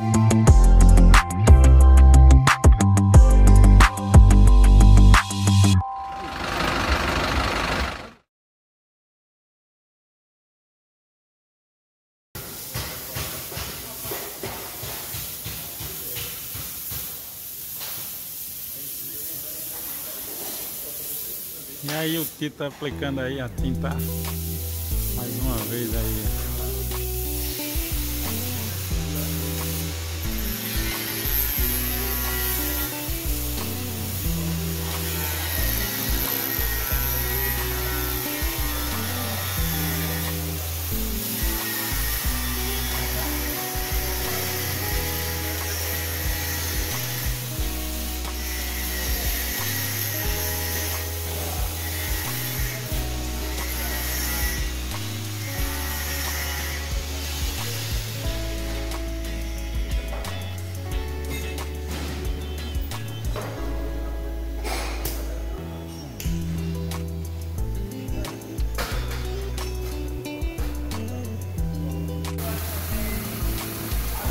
E aí o Tito tá aplicando aí a tinta mais uma vez aí.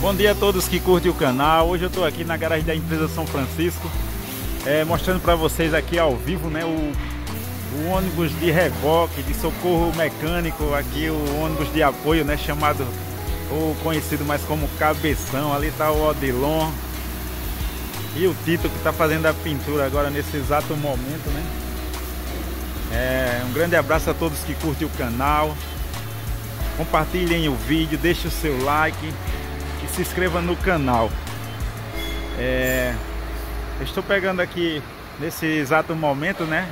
Bom dia a todos que curtem o canal. Hoje eu estou aqui na garagem da empresa São Francisco, é, mostrando para vocês aqui ao vivo, né, o, o, ônibus de reboque, de socorro mecânico, aqui o ônibus de apoio, né, chamado ou conhecido mais como Cabeção. Ali está o Odilon e o Tito que está fazendo a pintura agora nesse exato momento, né? É, um grande abraço a todos que curtem o canal. Compartilhem o vídeo, deixe o seu like e se inscreva no canal. É, estou pegando aqui nesse exato momento, né?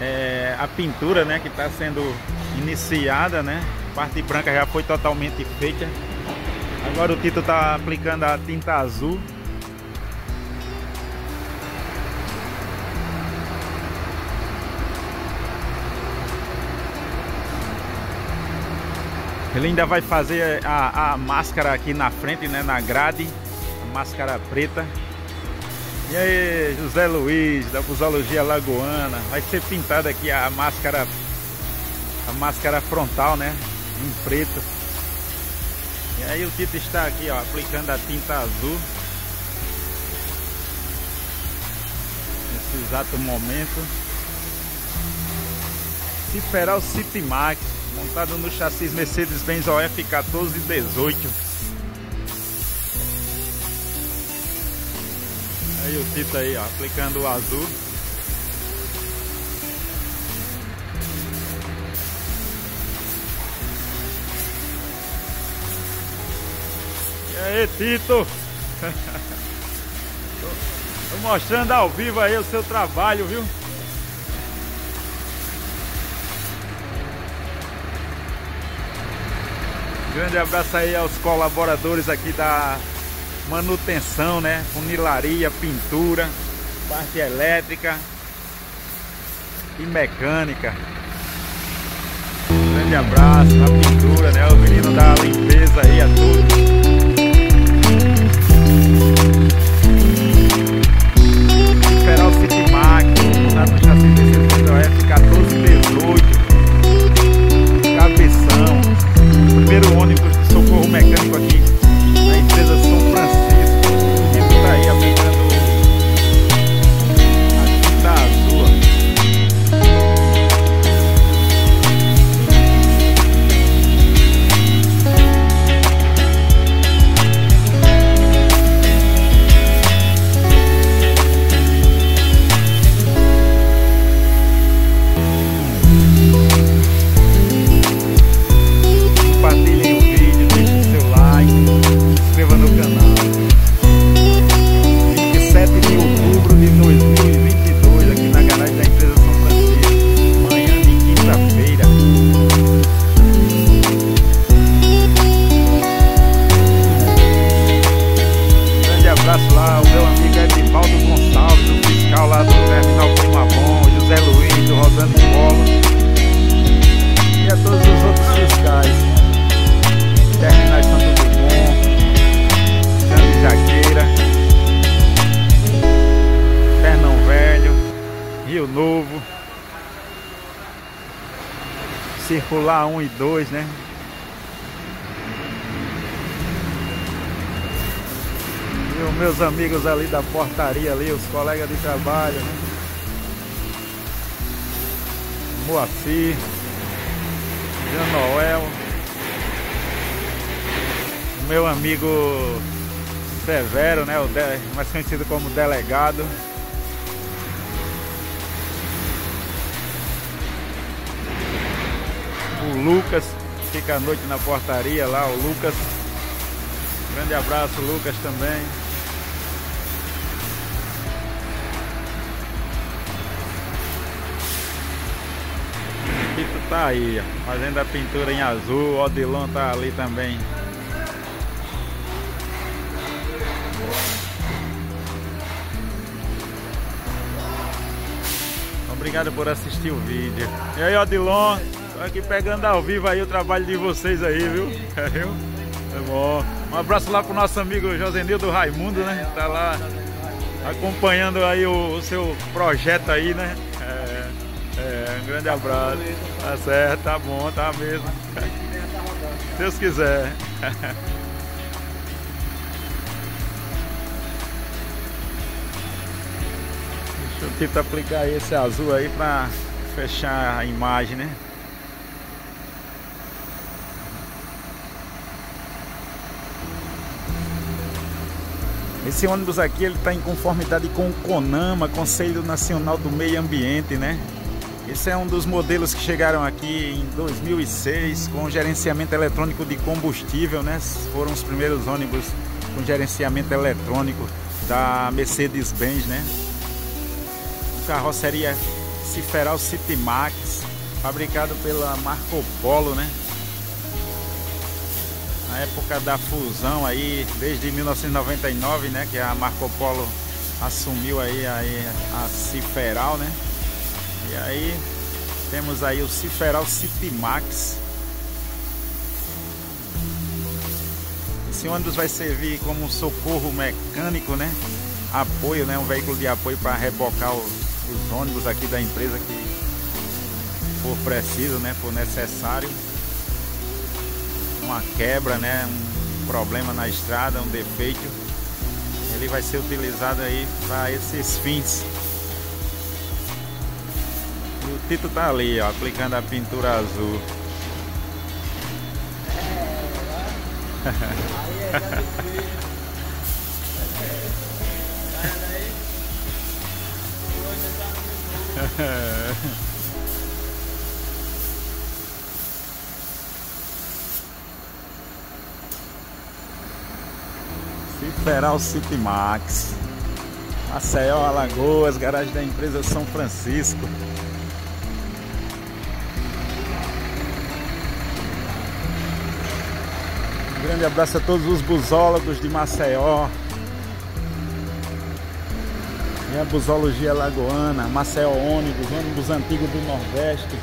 É, a pintura, né? Que está sendo iniciada, né? Parte branca já foi totalmente feita. Agora o Tito está aplicando a tinta azul. Ele ainda vai fazer a, a máscara aqui na frente, né? Na grade. A máscara preta. E aí, José Luiz, da Busologia Lagoana. Vai ser pintada aqui a máscara. A máscara frontal, né? Em preto. E aí o Tito está aqui, ó, aplicando a tinta azul. Nesse exato momento. Ciferal City Max montado no chassi Mercedes-Benz OF 1418. Aí o Tito aí, ó, aplicando o azul. E aí, Tito? tô, mostrando ao vivo aí o seu trabalho, viu? Grande abraço aí aos colaboradores aqui da manutenção, né? Funilaria, pintura, parte elétrica e mecânica. Grande abraço na pintura, né? O menino da limpeza aí a todos. Circular 1 e 2, né? E os meus amigos ali da portaria ali, os colegas de trabalho, né? Moacir, Noel, meu amigo Severo, né? O mais conhecido como delegado. O Lucas, fica à noite na portaria lá, o Lucas. Grande abraço, Lucas também. Tito tá aí, fazendo a pintura em azul, o Odilon tá ali também. Obrigado por assistir o vídeo. E aí, Odilon, aqui pegando ao vivo aí o trabalho de vocês aí, viu? É? É bom. Um abraço lá pro nosso amigo Josenildo Raimundo, né? Tá lá acompanhando aí o, o seu projeto aí, né? É, é, um grande abraço. Tá certo, tá bom, tá mesmo. Se Deus quiser. Deixa eu tentar aplicar esse azul aí pra fechar a imagem, né? Esse ônibus aqui ele está em conformidade com o CONAMA, Conselho Nacional do Meio Ambiente, né? Esse é um dos modelos que chegaram aqui em 2006 com gerenciamento eletrônico de combustível, né? Foram os primeiros ônibus com gerenciamento eletrônico da Mercedes-Benz, né? Carroceria Ciferal City Max, fabricado pela Marco Polo, né? Época da fusão aí, desde 1999, né, que a Marco Polo assumiu aí, aí a Ciferal, né? E aí temos aí o Ciferal City Max. Esse ônibus vai servir como um socorro mecânico, né? Apoio, né? Um veículo de apoio para rebocar os, os ônibus aqui da empresa que for preciso, né? For necessário uma quebra, né, um problema na estrada, um defeito, ele vai ser utilizado aí para esses fins. E o Tito tá ali, ó, aplicando a pintura azul. É. Ciferal City Max. Maceió, Alagoas, garagem da empresa São Francisco. Um grande abraço a todos os busólogos de Maceió. E a busologia lagoana, Maceió ônibus, ônibus antigo do Nordeste.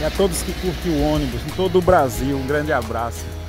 E a todos que curtem o ônibus, em todo o Brasil, um grande abraço.